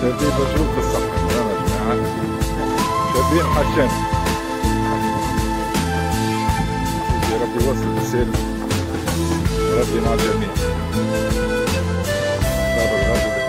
شبيه مشروب بالصحراء يا جماعة شايفين حشان يا رب يوصل بالسلم ربي مع الجميع. باب الغرب